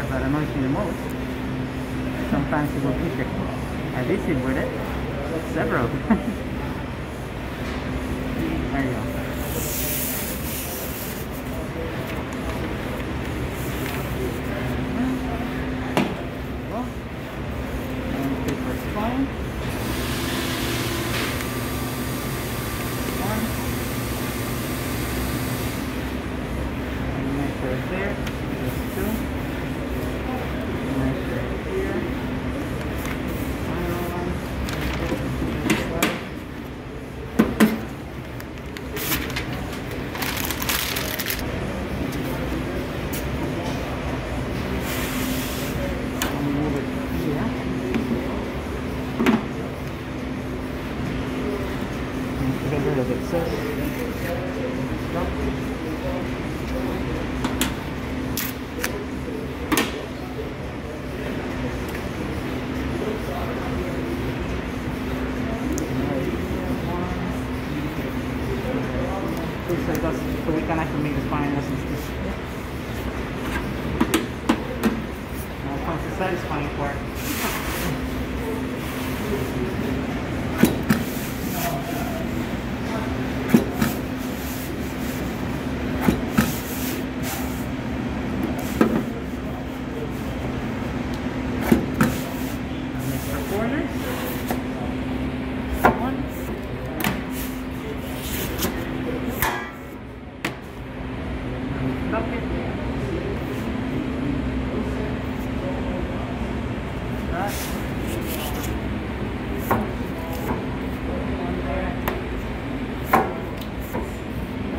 annoys me the most. Sometimes it will be adhesive with it. Several. there you go. Well, paper spine. One. And measure there. And Get rid of excess. So that's so we can actually make the spine lessons this. Now comes the satisfying part. Make our corners. One. Tuck it. Right. One there. Uh,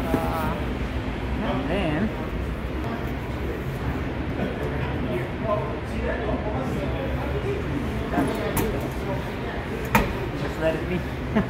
Uh, and then just let it be.